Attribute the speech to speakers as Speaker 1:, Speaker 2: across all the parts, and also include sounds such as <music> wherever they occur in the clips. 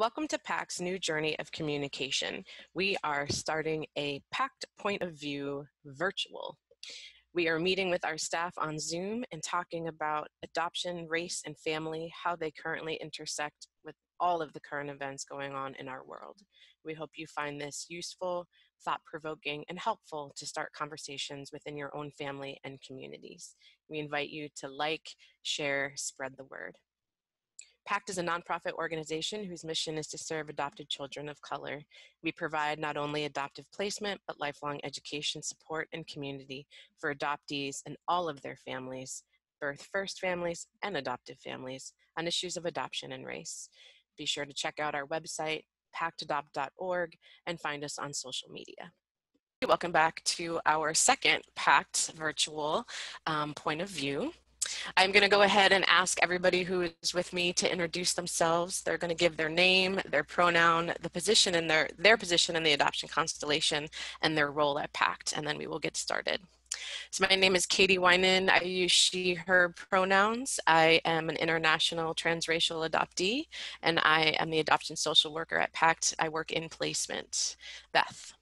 Speaker 1: Welcome to PACT's new journey of communication. We are starting a PACT point of view virtual. We are meeting with our staff on Zoom and talking about adoption, race, and family, how they currently intersect with all of the current events going on in our world. We hope you find this useful, thought provoking, and helpful to start conversations within your own family and communities. We invite you to like, share, spread the word. PACT is a nonprofit organization whose mission is to serve adopted children of color. We provide not only adoptive placement, but lifelong education support and community for adoptees and all of their families, birth first families and adoptive families, on issues of adoption and race. Be sure to check out our website, pactadopt.org, and find us on social media. Welcome back to our second PACT virtual um, point of view. I'm going to go ahead and ask everybody who is with me to introduce themselves. They're going to give their name, their pronoun, the position in their, their position in the adoption constellation, and their role at PACT, and then we will get started. So my name is Katie Winan. I use she, her pronouns. I am an international transracial adoptee, and I am the adoption social worker at PACT. I work in placement. Beth.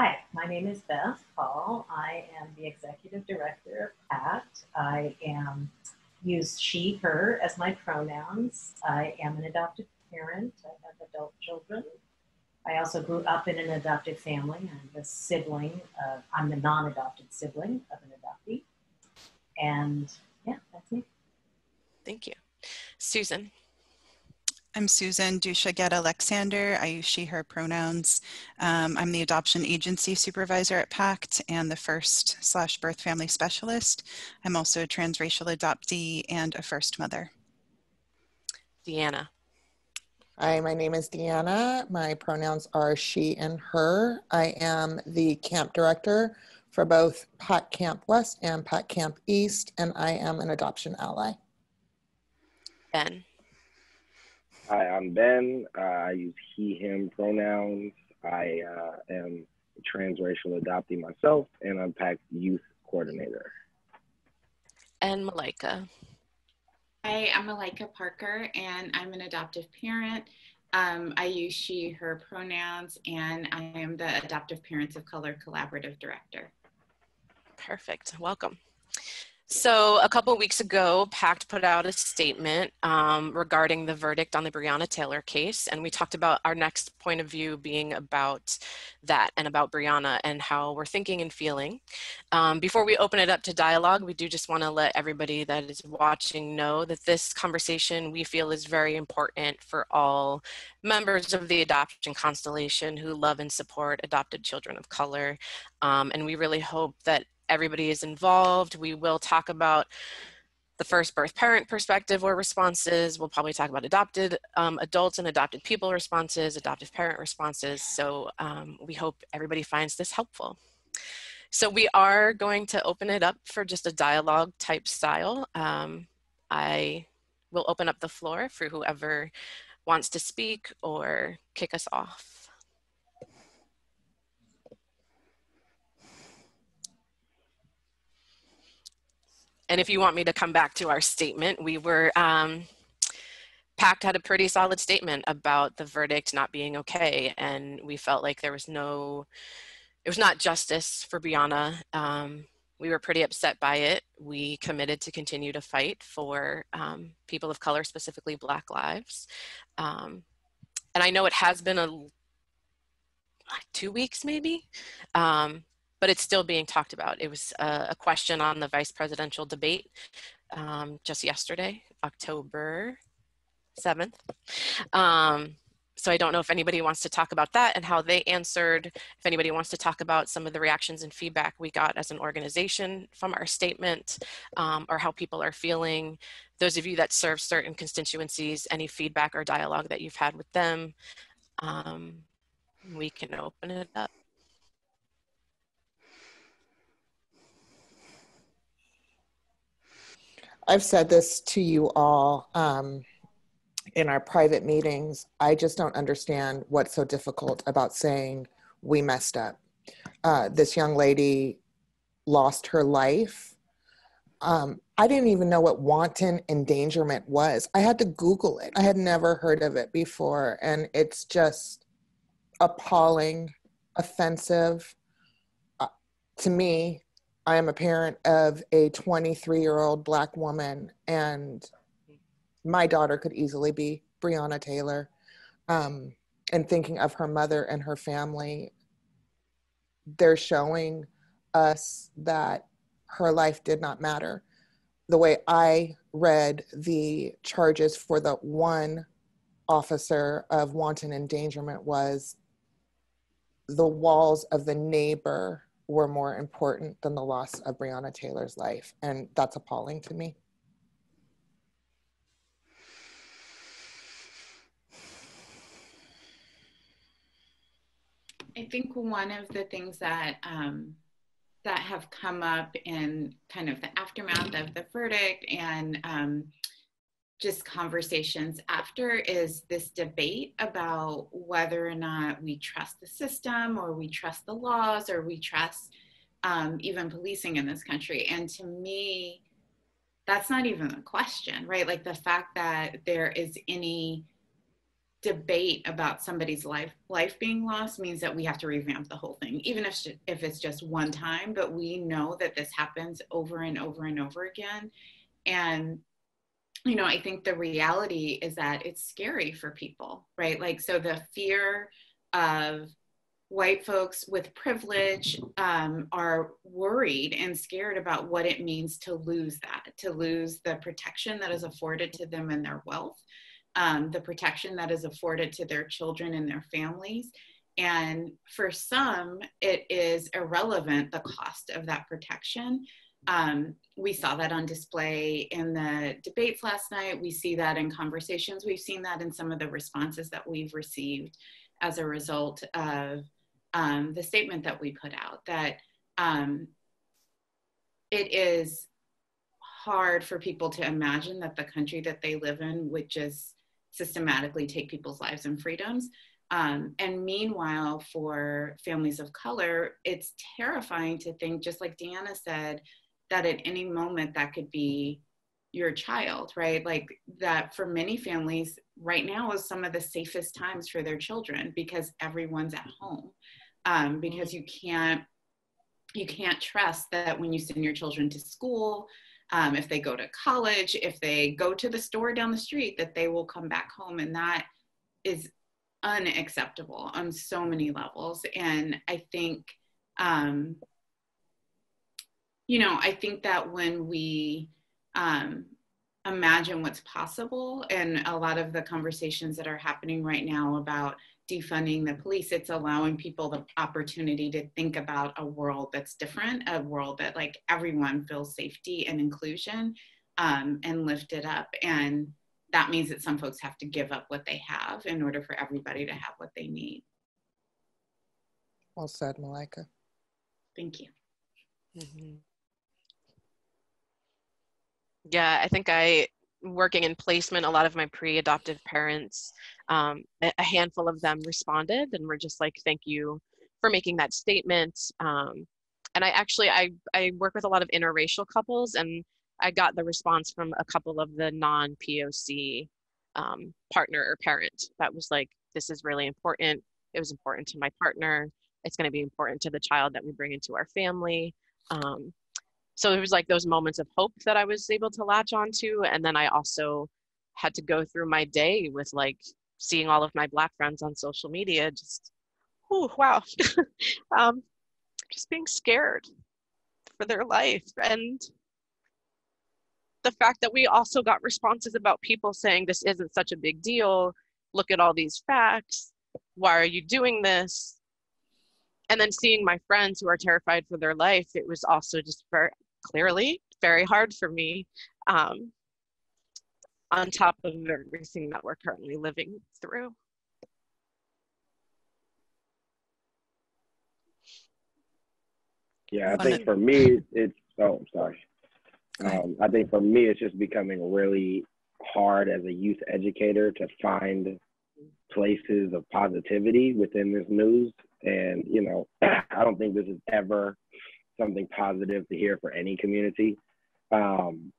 Speaker 2: Hi, my name is Beth Paul. I am the executive director of PACT. I am use she, her as my pronouns. I am an adoptive parent. I have adult children. I also grew up in an adoptive family. I'm the sibling. Of, I'm the non-adopted sibling of an adoptee. And yeah, that's me.
Speaker 1: Thank you. Susan.
Speaker 3: I'm Susan Dushaget Alexander. I use she, her pronouns. Um, I'm the adoption agency supervisor at PACT and the first slash birth family specialist. I'm also a transracial adoptee and a first mother.
Speaker 1: Deanna.
Speaker 4: Hi, my name is Deanna. My pronouns are she and her. I am the camp director for both PACT Camp West and PACT Camp East, and I am an adoption ally.
Speaker 1: Ben.
Speaker 5: Hi, I'm Ben. Uh, I use he, him pronouns. I uh, am a transracial adoptee myself, and I'm PACT youth coordinator.
Speaker 1: And Malika.
Speaker 6: Hi, I'm Malika Parker, and I'm an adoptive parent. Um, I use she, her pronouns, and I am the Adoptive Parents of Color Collaborative Director.
Speaker 1: Perfect. Welcome. So a couple weeks ago, PACT put out a statement um, regarding the verdict on the Breonna Taylor case, and we talked about our next point of view being about that and about Breonna and how we're thinking and feeling. Um, before we open it up to dialogue, we do just want to let everybody that is watching know that this conversation we feel is very important for all members of the adoption constellation who love and support adopted children of color. Um, and we really hope that everybody is involved. We will talk about the first birth parent perspective or responses. We'll probably talk about adopted um, adults and adopted people responses, adoptive parent responses. So um, we hope everybody finds this helpful. So we are going to open it up for just a dialogue type style. Um, I will open up the floor for whoever wants to speak or kick us off. And if you want me to come back to our statement, we were, um, PACT had a pretty solid statement about the verdict not being okay. And we felt like there was no, it was not justice for Breonna. Um, we were pretty upset by it. We committed to continue to fight for um, people of color, specifically Black lives. Um, and I know it has been a two weeks maybe um, but it's still being talked about. It was a, a question on the vice presidential debate um, just yesterday, October 7th. Um, so I don't know if anybody wants to talk about that and how they answered, if anybody wants to talk about some of the reactions and feedback we got as an organization from our statement um, or how people are feeling. Those of you that serve certain constituencies, any feedback or dialogue that you've had with them, um, we can open it up.
Speaker 4: I've said this to you all um, in our private meetings. I just don't understand what's so difficult about saying we messed up. Uh, this young lady lost her life um, I didn't even know what wanton endangerment was. I had to Google it. I had never heard of it before. And it's just appalling, offensive. Uh, to me, I am a parent of a 23 year old Black woman, and my daughter could easily be Breonna Taylor. Um, and thinking of her mother and her family, they're showing us that her life did not matter. The way I read the charges for the one officer of wanton endangerment was the walls of the neighbor were more important than the loss of Breonna Taylor's life. And that's appalling to me.
Speaker 6: I think one of the things that um, that have come up in kind of the aftermath of the verdict and um, just conversations after is this debate about whether or not we trust the system or we trust the laws or we trust um, even policing in this country. And to me, that's not even a question, right? Like the fact that there is any debate about somebody's life life being lost means that we have to revamp the whole thing even if if it's just one time but we know that this happens over and over and over again and you know i think the reality is that it's scary for people right like so the fear of white folks with privilege um, are worried and scared about what it means to lose that to lose the protection that is afforded to them and their wealth um, the protection that is afforded to their children and their families. And for some, it is irrelevant the cost of that protection. Um, we saw that on display in the debates last night. We see that in conversations. We've seen that in some of the responses that we've received as a result of um, the statement that we put out that um, it is hard for people to imagine that the country that they live in would just systematically take people's lives and freedoms. Um, and meanwhile, for families of color, it's terrifying to think, just like Deanna said, that at any moment that could be your child, right? Like that for many families, right now is some of the safest times for their children because everyone's at home. Um, because you can't you can't trust that when you send your children to school um, if they go to college, if they go to the store down the street, that they will come back home. And that is unacceptable on so many levels. And I think, um, you know, I think that when we um, imagine what's possible, and a lot of the conversations that are happening right now about defunding the police it's allowing people the opportunity to think about a world that's different a world that like everyone feels safety and inclusion um, and lifted up. And that means that some folks have to give up what they have in order for everybody to have what they need.
Speaker 4: Well said malika.
Speaker 6: Thank you.
Speaker 1: Mm-hmm. Yeah i think i working in placement, a lot of my pre-adoptive parents, um, a handful of them responded and were just like, "Thank you for making that statement." Um, and I actually I I work with a lot of interracial couples, and I got the response from a couple of the non-POC um, partner or parent that was like, "This is really important. It was important to my partner. It's going to be important to the child that we bring into our family." Um, so it was like those moments of hope that I was able to latch onto. And then I also had to go through my day with like seeing all of my black friends on social media, just, oh, wow. <laughs> um, just being scared for their life. And the fact that we also got responses about people saying this isn't such a big deal. Look at all these facts. Why are you doing this? And then seeing my friends who are terrified for their life, it was also just very, clearly very hard for me um, on top of everything that we're currently living through.
Speaker 5: Yeah, I think for me, it's, oh, I'm sorry. Um, I think for me, it's just becoming really hard as a youth educator to find places of positivity within this news. And, you know, <clears throat> I don't think this is ever something positive to hear for any community. Um,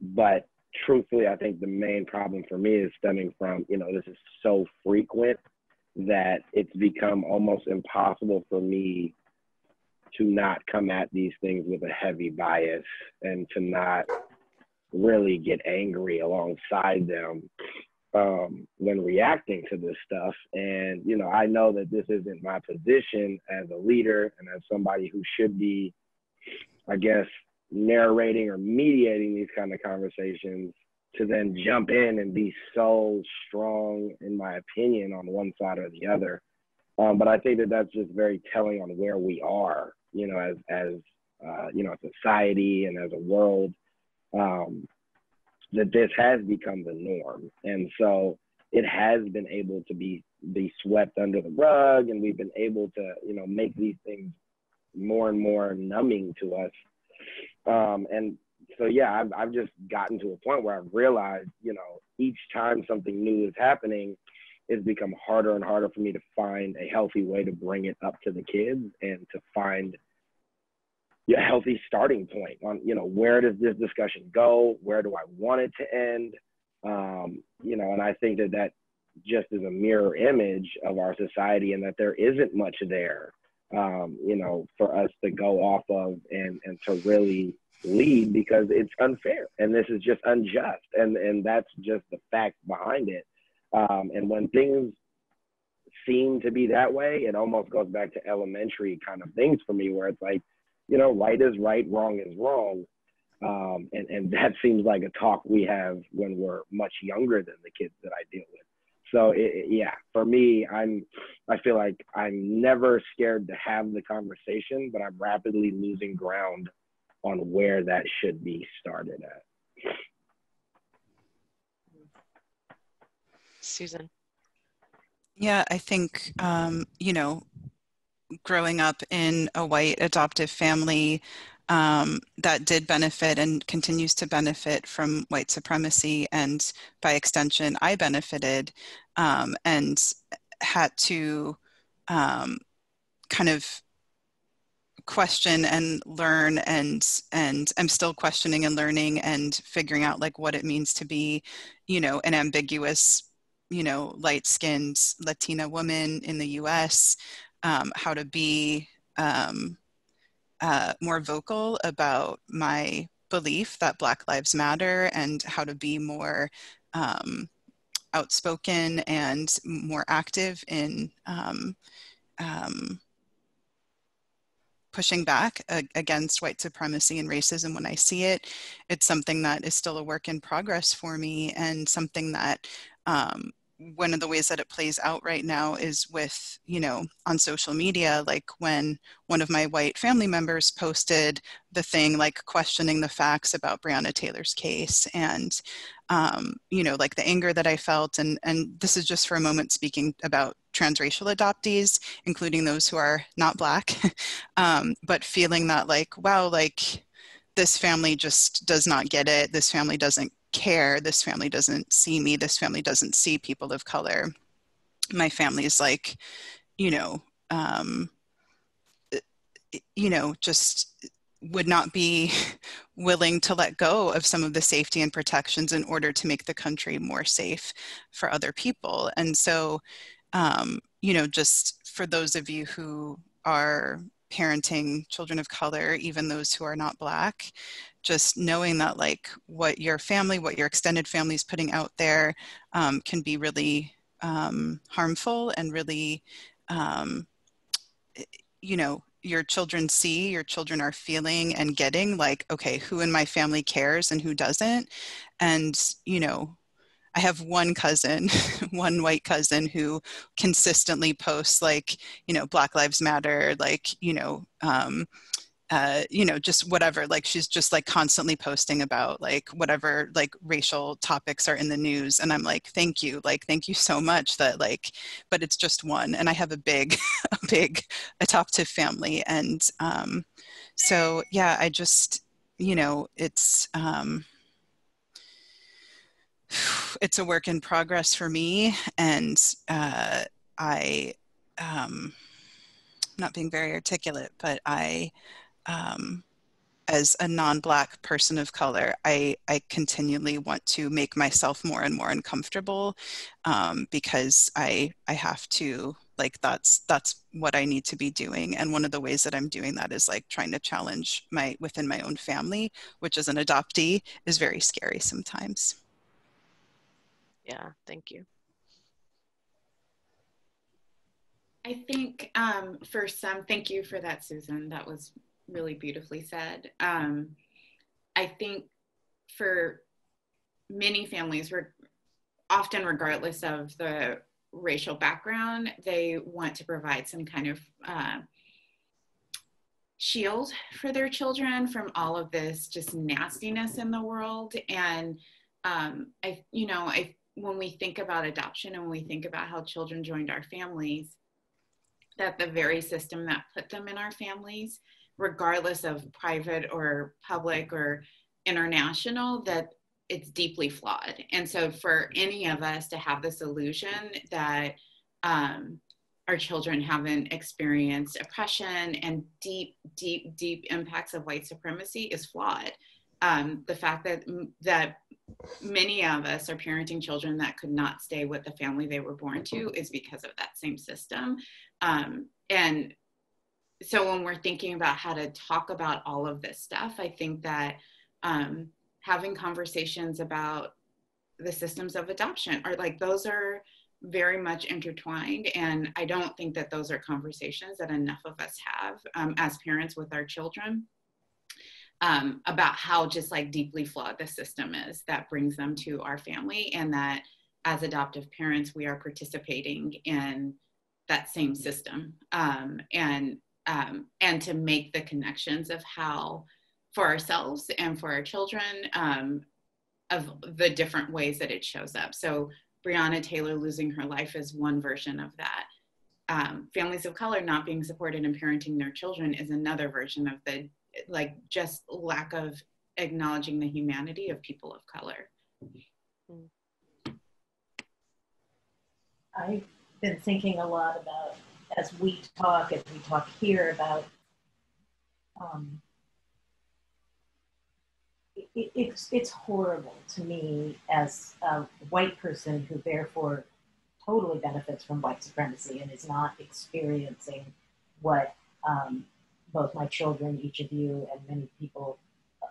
Speaker 5: but truthfully, I think the main problem for me is stemming from, you know, this is so frequent that it's become almost impossible for me to not come at these things with a heavy bias and to not really get angry alongside them um, when reacting to this stuff. And, you know, I know that this isn't my position as a leader and as somebody who should be, I guess, narrating or mediating these kind of conversations to then jump in and be so strong, in my opinion, on one side or the other. Um, but I think that that's just very telling on where we are, you know, as as uh, you know, a society and as a world. Um, that this has become the norm, and so it has been able to be be swept under the rug, and we've been able to, you know, make these things more and more numbing to us. Um, and so yeah, I've, I've just gotten to a point where I've realized, you know, each time something new is happening, it's become harder and harder for me to find a healthy way to bring it up to the kids and to find a healthy starting point on, you know, where does this discussion go? Where do I want it to end? Um, you know, and I think that that just is a mirror image of our society and that there isn't much there, um, you know, for us to go off of and, and to really lead because it's unfair and this is just unjust and and that's just the fact behind it um, and when things seem to be that way it almost goes back to elementary kind of things for me where it's like you know right is right wrong is wrong um, and and that <laughs> seems like a talk we have when we're much younger than the kids that i deal with so it, it, yeah for me i'm i feel like i'm never scared to have the conversation but i'm rapidly losing ground on where that should be started at.
Speaker 1: Susan.
Speaker 3: Yeah, I think, um, you know, growing up in a white adoptive family um, that did benefit and continues to benefit from white supremacy, and by extension, I benefited um, and had to um, kind of question and learn and and i'm still questioning and learning and figuring out like what it means to be you know an ambiguous you know light skinned latina woman in the us um, how to be um, uh, more vocal about my belief that black lives matter and how to be more um, outspoken and more active in um, um, pushing back against white supremacy and racism when I see it. It's something that is still a work in progress for me and something that um, one of the ways that it plays out right now is with, you know, on social media, like when one of my white family members posted the thing like questioning the facts about Breonna Taylor's case and, um, you know, like the anger that I felt. And, and this is just for a moment speaking about transracial adoptees, including those who are not Black, <laughs> um, but feeling that like, wow, like this family just does not get it. This family doesn't care this family doesn't see me this family doesn't see people of color my family is like you know um, you know just would not be <laughs> willing to let go of some of the safety and protections in order to make the country more safe for other people and so um, you know just for those of you who are parenting children of color, even those who are not Black. Just knowing that, like, what your family, what your extended family is putting out there um, can be really um, harmful and really, um, you know, your children see, your children are feeling and getting like, okay, who in my family cares and who doesn't. And, you know, I have one cousin, <laughs> one white cousin who consistently posts like, you know, Black Lives Matter, like, you know, um, uh, you know, just whatever. Like she's just like constantly posting about like whatever like racial topics are in the news, and I'm like, thank you, like thank you so much that like, but it's just one, and I have a big, <laughs> a big adoptive family, and um, so yeah, I just, you know, it's. Um, <sighs> it's a work in progress for me, and uh, I, um, not being very articulate, but I, um, as a non-black person of color, I, I continually want to make myself more and more uncomfortable um, because I I have to like that's that's what I need to be doing. And one of the ways that I'm doing that is like trying to challenge my within my own family, which as an adoptee is very scary sometimes.
Speaker 1: Yeah, thank you.
Speaker 6: I think um, for some, thank you for that, Susan. That was really beautifully said. Um, I think for many families, often regardless of the racial background, they want to provide some kind of uh, shield for their children from all of this just nastiness in the world. And um, I, you know, I when we think about adoption and when we think about how children joined our families, that the very system that put them in our families regardless of private or public or international, that it's deeply flawed. And so for any of us to have this illusion that um, our children haven't experienced oppression and deep, deep, deep impacts of white supremacy is flawed. Um, the fact that that many of us are parenting children that could not stay with the family they were born to is because of that same system. Um, and so when we're thinking about how to talk about all of this stuff, I think that um, having conversations about the systems of adoption are like those are very much intertwined and i don't think that those are conversations that enough of us have um, as parents with our children um, about how just like deeply flawed the system is that brings them to our family and that as adoptive parents we are participating in that same system um, and um, and to make the connections of how for ourselves and for our children um, of the different ways that it shows up. So Breonna Taylor losing her life is one version of that. Um, families of color not being supported in parenting their children is another version of the like just lack of acknowledging the humanity of people of color.
Speaker 2: I've been thinking a lot about as we talk, as we talk here about um, it, it's it's horrible to me as a white person who therefore totally benefits from white supremacy and is not experiencing what um, both my children, each of you, and many people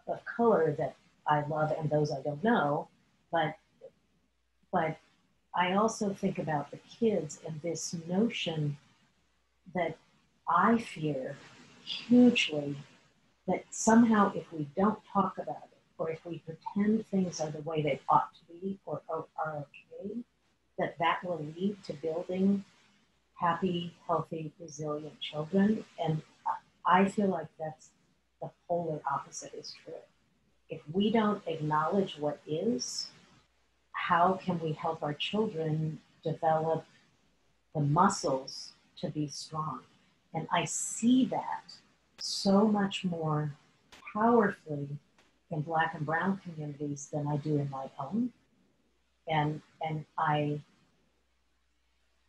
Speaker 2: of color that I love and those I don't know, but but I also think about the kids and this notion that I fear hugely that somehow if we don't talk about it, or if we pretend things are the way they ought to be or, or are okay, that that will lead to building happy, healthy, resilient children. And I feel like that's the polar opposite is true. If we don't acknowledge what is, how can we help our children develop the muscles to be strong. And I see that so much more powerfully in black and brown communities than I do in my own. And and I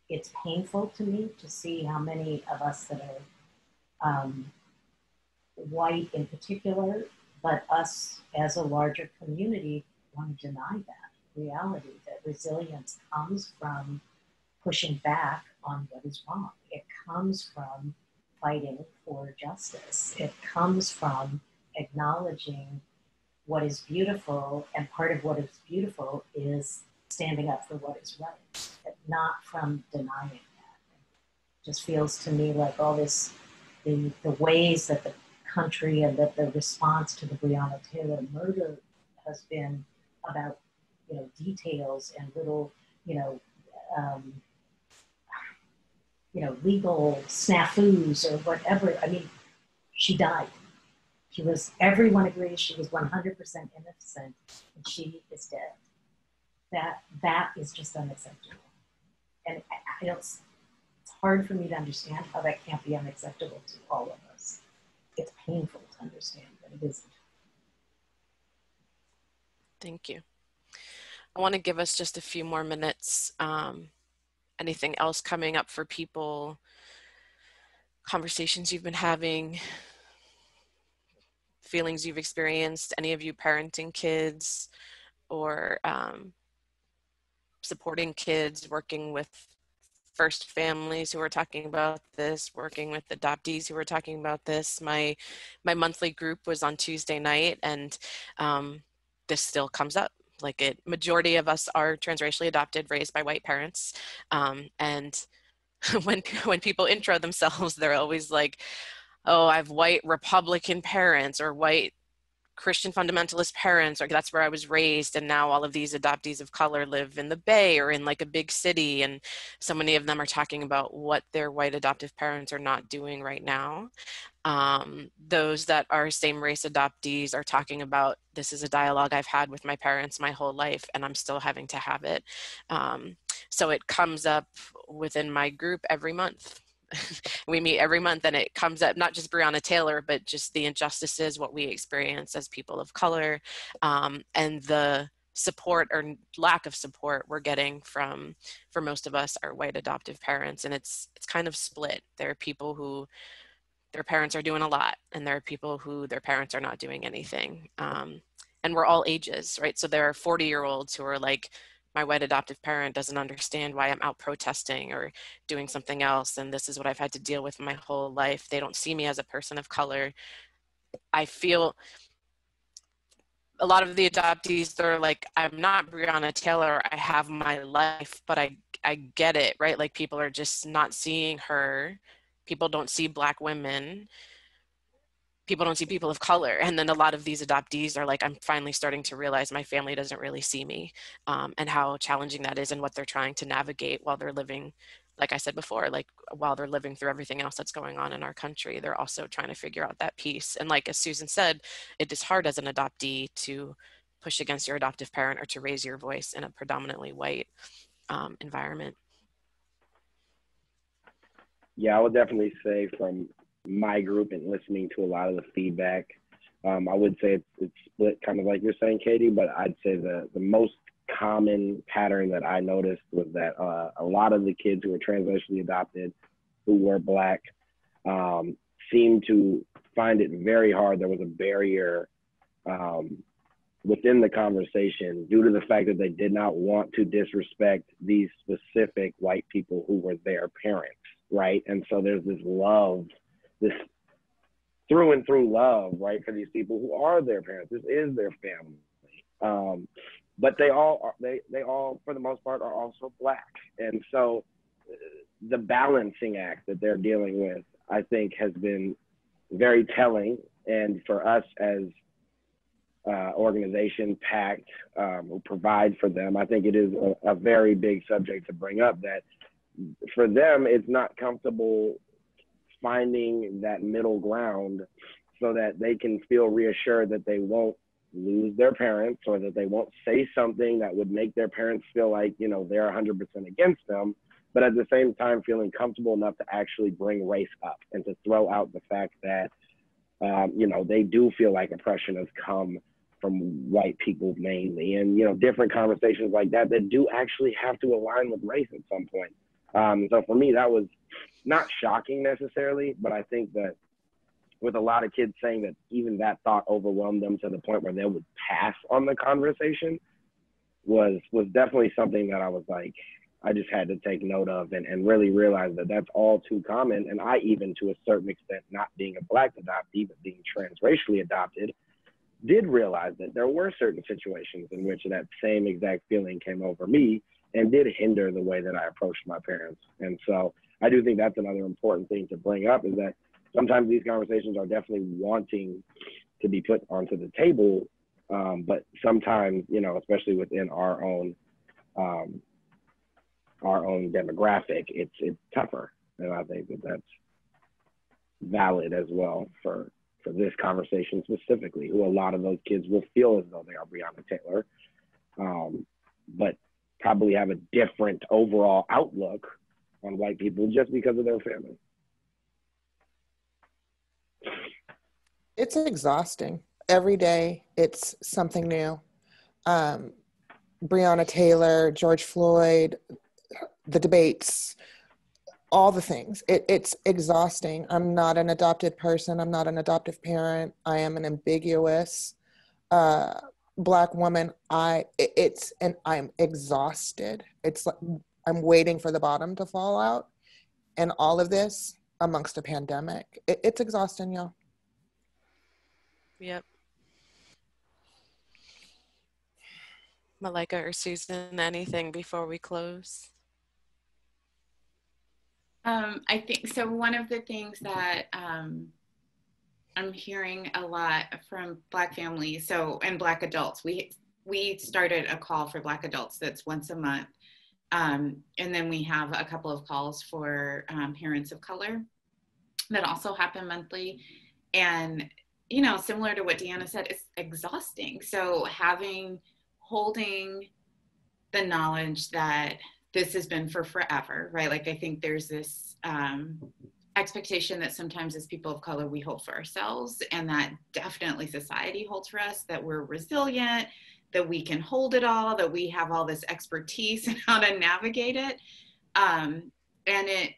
Speaker 2: it's painful to me to see how many of us that are um, white in particular, but us as a larger community want to deny that reality that resilience comes from pushing back on what is wrong. It comes from fighting for justice. It comes from acknowledging what is beautiful, and part of what is beautiful is standing up for what is right, not from denying that. It just feels to me like all this, the, the ways that the country and that the response to the Breonna Taylor murder has been about, you know, details and little, you know, um, you know, legal snafus or whatever. I mean, she died. She was, everyone agrees she was 100% innocent and she is dead. That, that is just unacceptable. And I, I don't, it's hard for me to understand how that can't be unacceptable to all of us. It's painful to understand, but it isn't.
Speaker 1: Thank you. I want to give us just a few more minutes um, anything else coming up for people, conversations you've been having, feelings you've experienced, any of you parenting kids or um, supporting kids, working with first families who are talking about this, working with adoptees who are talking about this. My my monthly group was on Tuesday night, and um, this still comes up. Like it, majority of us are transracially adopted, raised by white parents, um, and <laughs> when when people intro themselves, they're always like, "Oh, I have white Republican parents or white Christian fundamentalist parents, or that's where I was raised, and now all of these adoptees of color live in the Bay or in like a big city, and so many of them are talking about what their white adoptive parents are not doing right now. Um, those that are same race adoptees are talking about this is a dialogue I've had with my parents my whole life, and I'm still having to have it. Um, so it comes up within my group every month. <laughs> we meet every month and it comes up not just Breonna Taylor, but just the injustices, what we experience as people of color, um, and the support or lack of support we're getting from for most of us our white adoptive parents and it's it's kind of split. There are people who their parents are doing a lot and there are people who their parents are not doing anything um, and we're all ages right? So there are 40 year olds who are like my white adoptive parent doesn't understand why I'm out protesting or doing something else. And this is what I've had to deal with my whole life. They don't see me as a person of color. I feel a lot of the adoptees, they're like, I'm not Breonna Taylor. I have my life, but I, I get it, right? Like people are just not seeing her. People don't see black women people don't see people of color. And then a lot of these adoptees are like i'm finally starting to realize my family doesn't really see me um, and how challenging that is and what they're trying to navigate while they're living like i said before like while they're living through everything else that's going on in our country they're also trying to figure out that piece and like as susan said it is hard as an adoptee to push against your adoptive parent or to raise your voice in a predominantly white um, environment.
Speaker 5: Yeah i would definitely say from my group and listening to a lot of the feedback. Um, I would say it's, it's, split, kind of like you're saying, Katie. But I'd say the the most common pattern that I noticed was that uh, a lot of the kids who were transracially adopted, who were black, um, seemed to find it very hard. There was a barrier um, within the conversation due to the fact that they did not want to disrespect these specific white people who were their parents, right? And so there's this love this through and through love, right, for these people who are their parents. This is their family. Um, but they all are, they they all for the most part are also black, and so uh, the balancing act that they're dealing with, I think, has been very telling. And for us as uh, organization, PACT, um, who provide for them, I think it is a, a very big subject to bring up. That for them, it's not comfortable finding that middle ground so that they can feel reassured that they won't lose their parents or that they won't say something that would make their parents feel like, you know, they're 100% against them, but at the same time feeling comfortable enough to actually bring race up and to throw out the fact that, um, you know, they do feel like oppression has come from white people mainly and, you know, different conversations like that that do actually have to align with race at some point. Um, so for me, that was not shocking necessarily, but I think that with a lot of kids saying that even that thought overwhelmed them to the point where they would pass on the conversation was was definitely something that I was like I just had to take note of and, and really realize that that's all too common. And I even to a certain extent, not being a black adoptee, but being transracially adopted, did realize that there were certain situations in which that same exact feeling came over me and did hinder the way that I approached my parents. And so I do think that's another important thing to bring up is that sometimes these conversations are definitely wanting to be put onto the table, um, but sometimes, you know, especially within our own um, our own demographic, it's it's tougher, and I think that that's valid as well for for this conversation specifically. Who a lot of those kids will feel as though they are Breonna Taylor, um, but probably have a different overall outlook on white people just because of their family.
Speaker 4: It's exhausting. Every day, it's something new. Um, Breonna Taylor, George Floyd, the debates, all the things. It, it's exhausting. I'm not an adopted person. I'm not an adoptive parent. I am an ambiguous uh, black woman. I it's and I'm exhausted. It's like I'm waiting for the bottom to fall out, and all of this amongst a pandemic. It, it's exhausting, y'all.
Speaker 1: Yep. Malika or Susan, anything before we close?
Speaker 6: Um, I think so. One of the things that um, I'm hearing a lot from Black families, so and Black adults, we we started a call for Black adults that's once a month, um, and then we have a couple of calls for um, parents of color that also happen monthly, and you know, similar to what Deanna said, it's exhausting. So having holding the knowledge that this has been for forever, right? Like I think there's this um, expectation that sometimes as people of color we hold for ourselves, and that definitely society holds for us that we're resilient, that we can hold it all, that we have all this expertise <laughs> in how to navigate it. Um, and it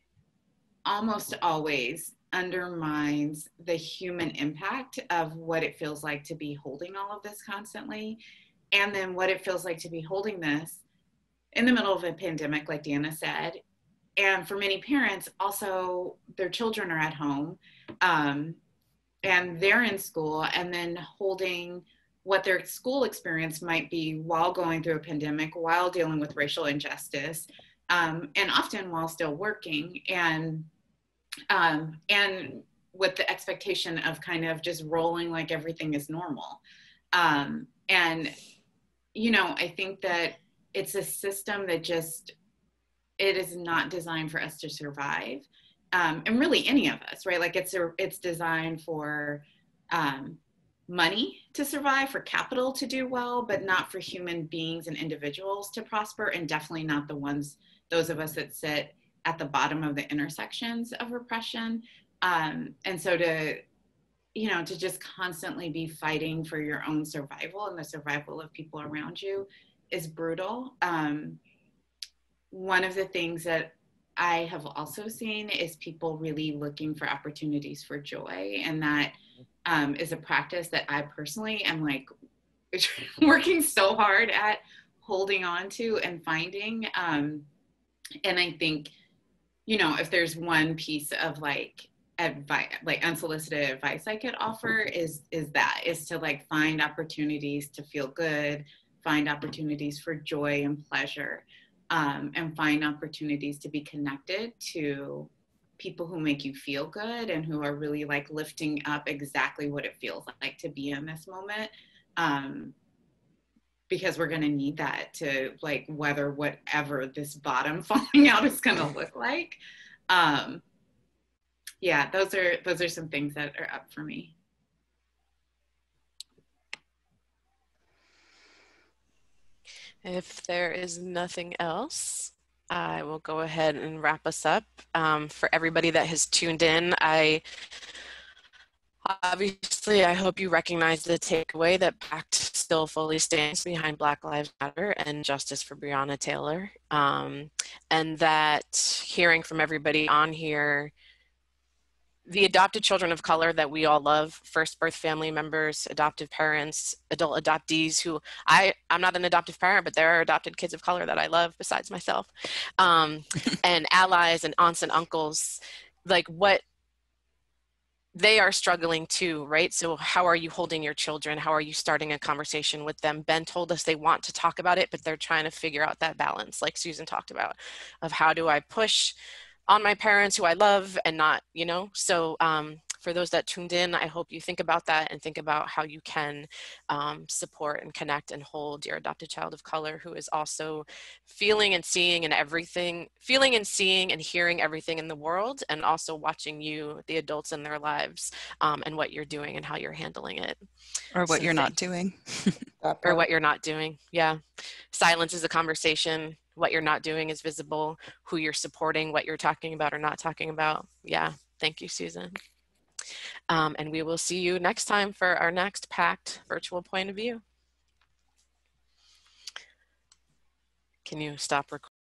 Speaker 6: almost always undermines the human impact of what it feels like to be holding all of this constantly and then what it feels like to be holding this in the middle of a pandemic, like Deanna said. And for many parents, also their children are at home um, and they're in school, and then holding what their school experience might be while going through a pandemic, while dealing with racial injustice, um, and often while still working, and um, and with the expectation of kind of just rolling like everything is normal. Um, and you know, I think that it's a system that just it is not designed for us to survive, um, and really any of us, right? Like it's a, it's designed for um, money to survive, for capital to do well, but not for human beings and individuals to prosper, and definitely not the ones those of us that sit at the bottom of the intersections of repression. Um, and so to you know to just constantly be fighting for your own survival and the survival of people around you is brutal um, one of the things that i have also seen is people really looking for opportunities for joy and that um, is a practice that i personally am like <laughs> working so hard at holding on to and finding um, and i think you know if there's one piece of like advice like unsolicited advice i could offer is is that is to like find opportunities to feel good find opportunities for joy and pleasure um, and find opportunities to be connected to people who make you feel good and who are really like lifting up exactly what it feels like to be in this moment um, because we're going to need that to like weather whatever this bottom <laughs> falling out is going to look like um, yeah, those are those are some things that are up for me.
Speaker 1: If there is nothing else, I will go ahead and wrap us up. Um, for everybody that has tuned in, I obviously I hope you recognize the takeaway that PACT still fully stands behind Black Lives Matter and justice for Breonna Taylor, um, and that hearing from everybody on here the adopted children of color that we all love first birth family members adoptive parents adult adoptees who i i'm not an adoptive parent but there are adopted kids of color that i love besides myself. Um, <laughs> and allies and aunts and uncles like what they are struggling too right? So how are you holding your children? How are you starting a conversation with them? Ben told us they want to talk about it but they're trying to figure out that balance like susan talked about of how do i push on my parents who I love and not, you know, so um, for those that tuned in, I hope you think about that and think about how you can um, support and connect and hold your adopted child of color who is also feeling and seeing and everything, feeling and seeing and hearing everything in the world, and also watching you, the adults in their lives, um, and what you're doing and how you're handling it.
Speaker 3: Or what so you're not doing.
Speaker 1: or what you're not doing. Yeah. Silence is a conversation what you're not doing is visible, who you're supporting, what you're talking about or not talking about. Yeah, thank you, Susan. Um, and we will see you next time for our next PACT virtual point of view. Can you stop recording?